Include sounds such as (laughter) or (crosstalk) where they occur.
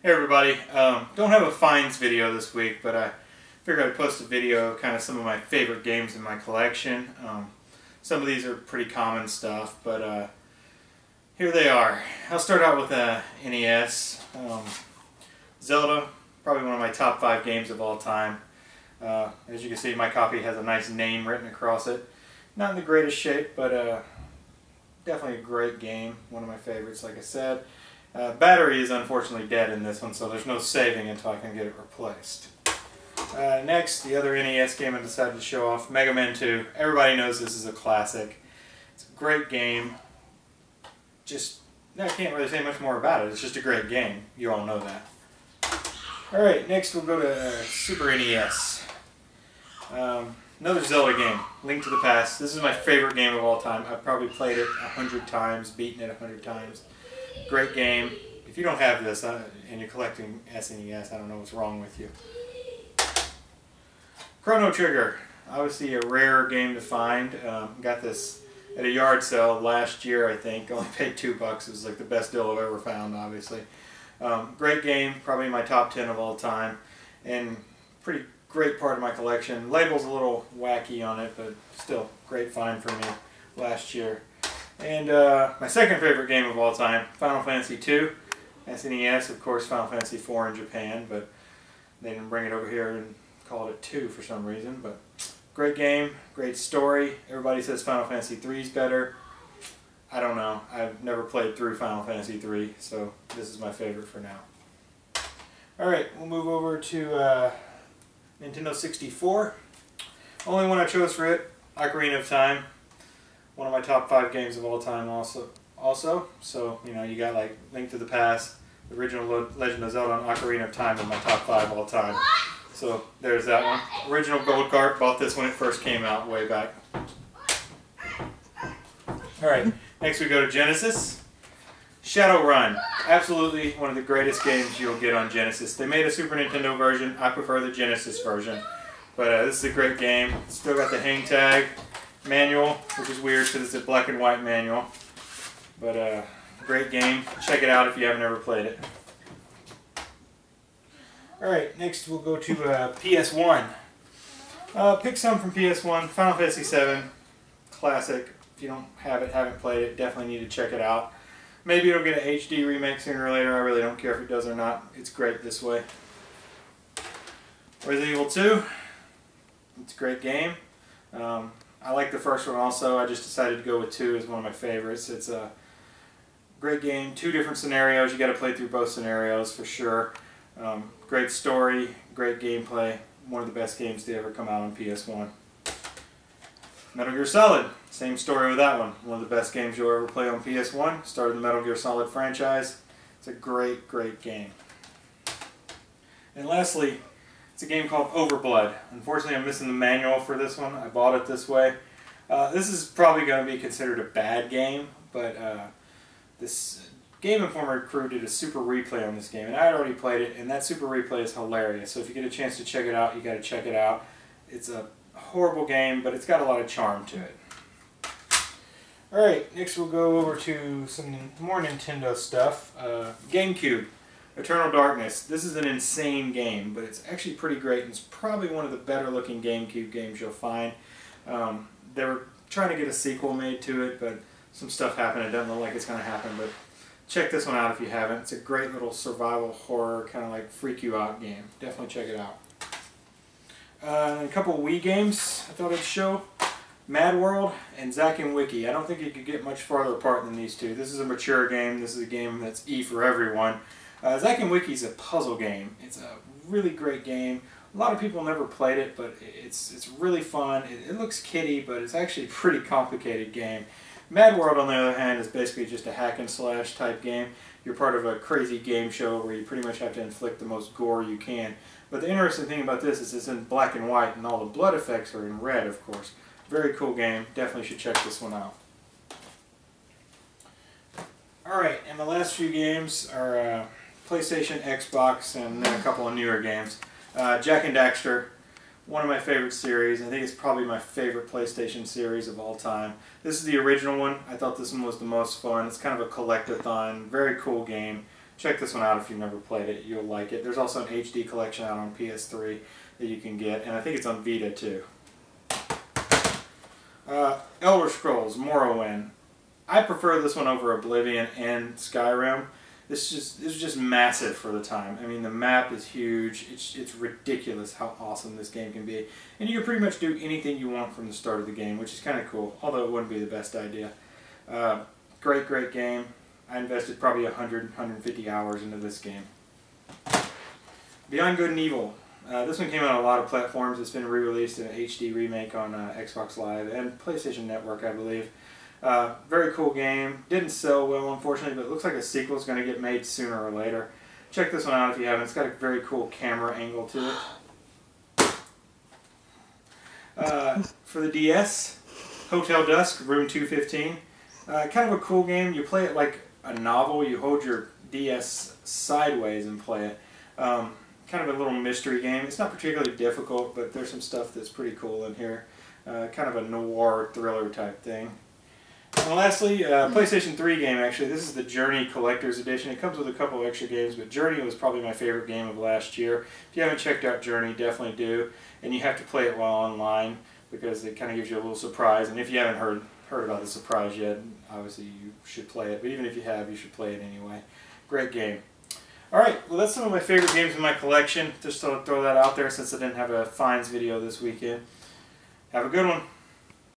Hey everybody, um, don't have a finds video this week, but I figured I'd post a video of kind of some of my favorite games in my collection. Um, some of these are pretty common stuff, but uh, here they are. I'll start out with a NES. Um, Zelda, probably one of my top five games of all time. Uh, as you can see, my copy has a nice name written across it. Not in the greatest shape, but uh, definitely a great game. One of my favorites, like I said. Uh, battery is unfortunately dead in this one, so there's no saving until I can get it replaced. Uh, next, the other NES game I decided to show off, Mega Man 2. Everybody knows this is a classic. It's a great game. Just, I can't really say much more about it. It's just a great game. You all know that. Alright, next we'll go to uh, Super NES. Um, another Zelda game, Link to the Past. This is my favorite game of all time. I've probably played it a hundred times, beaten it a hundred times. Great game. If you don't have this uh, and you're collecting SNES, I don't know what's wrong with you. Chrono Trigger. Obviously a rare game to find. Um, got this at a yard sale last year, I think. (laughs) Only paid two bucks. It was like the best deal I've ever found, obviously. Um, great game. Probably my top 10 of all time. And pretty great part of my collection. Label's a little wacky on it, but still great find for me last year. And uh, my second favorite game of all time, Final Fantasy II. SNES, of course, Final Fantasy IV in Japan, but they didn't bring it over here and called it 2 for some reason. But great game, great story. Everybody says Final Fantasy III is better. I don't know. I've never played through Final Fantasy III, so this is my favorite for now. Alright, we'll move over to uh, Nintendo 64. Only one I chose for it, Ocarina of Time one of my top five games of all time also. Also, so you know you got like Link to the Past, the original Legend of Zelda, and Ocarina of Time in my top five all time. So there's that one. Original gold card. Bought this when it first came out way back. All right. Next we go to Genesis. Shadowrun. Absolutely one of the greatest games you'll get on Genesis. They made a Super Nintendo version. I prefer the Genesis version. But uh, this is a great game. Still got the hang tag manual, which is weird because it's a black and white manual. But uh, great game. Check it out if you haven't ever played it. Alright, next we'll go to uh, PS1. Uh, pick some from PS1. Final Fantasy VII, classic. If you don't have it, haven't played it, definitely need to check it out. Maybe it'll get an HD remake sooner or later. I really don't care if it does or not. It's great this way. Resident Evil 2. It's a great game. Um, I like the first one also. I just decided to go with two as one of my favorites. It's a great game. Two different scenarios. You got to play through both scenarios for sure. Um, great story, great gameplay. One of the best games to ever come out on PS1. Metal Gear Solid. Same story with that one. One of the best games you'll ever play on PS1. Started the Metal Gear Solid franchise. It's a great, great game. And lastly, it's a game called Overblood. Unfortunately, I'm missing the manual for this one. I bought it this way. Uh, this is probably going to be considered a bad game, but uh, this Game Informer crew did a super replay on this game, and I had already played it, and that super replay is hilarious. So if you get a chance to check it out, you got to check it out. It's a horrible game, but it's got a lot of charm to it. Alright, next we'll go over to some more Nintendo stuff. Uh, GameCube. Eternal Darkness. This is an insane game, but it's actually pretty great, and it's probably one of the better looking GameCube games you'll find. Um, they were trying to get a sequel made to it, but some stuff happened. It doesn't look like it's going to happen, but check this one out if you haven't. It's a great little survival horror, kind of like freak you out game. Definitely check it out. Uh, a couple Wii games I thought I'd show. Mad World and Zack and Wiki. I don't think you could get much farther apart than these two. This is a mature game. This is a game that's E for everyone. Uh, Zack and Wiki is a puzzle game. It's a really great game. A lot of people never played it, but it's it's really fun. It, it looks kiddie, but it's actually a pretty complicated game. Mad World, on the other hand, is basically just a hack and slash type game. You're part of a crazy game show where you pretty much have to inflict the most gore you can. But the interesting thing about this is it's in black and white, and all the blood effects are in red, of course. Very cool game. Definitely should check this one out. Alright, and the last few games are... Uh, PlayStation, Xbox, and a couple of newer games. Uh, Jak and Daxter, one of my favorite series. I think it's probably my favorite PlayStation series of all time. This is the original one. I thought this one was the most fun. It's kind of a collectathon, very cool game. check this one out if you've never played it. You'll like it. There's also an HD collection out on PS3 that you can get, and I think it's on Vita too. Uh, Elder Scrolls Morrowind. I prefer this one over Oblivion and Skyrim. This just this is just massive for the time. I mean, the map is huge. It's it's ridiculous how awesome this game can be, and you can pretty much do anything you want from the start of the game, which is kind of cool. Although it wouldn't be the best idea. Uh, great, great game. I invested probably 100, 150 hours into this game. Beyond Good and Evil. Uh, this one came out on a lot of platforms. It's been re-released in an HD remake on uh, Xbox Live and PlayStation Network, I believe. Uh, very cool game. Didn't sell well, unfortunately, but it looks like a sequel is going to get made sooner or later. Check this one out if you haven't. It's got a very cool camera angle to it. Uh, for the DS, Hotel Dusk, Room 215. Uh, kind of a cool game. You play it like a novel. You hold your DS sideways and play it. Um, kind of a little mystery game. It's not particularly difficult, but there's some stuff that's pretty cool in here. Uh, kind of a noir thriller type thing. And lastly, uh, PlayStation 3 game actually. This is the Journey Collector's Edition. It comes with a couple extra games, but Journey was probably my favorite game of last year. If you haven't checked out Journey, definitely do. And you have to play it while online because it kind of gives you a little surprise. And if you haven't heard heard about the surprise yet, obviously you should play it. But even if you have, you should play it anyway. Great game. Alright, well that's some of my favorite games in my collection. Just to throw that out there since I didn't have a finds video this weekend. Have a good one.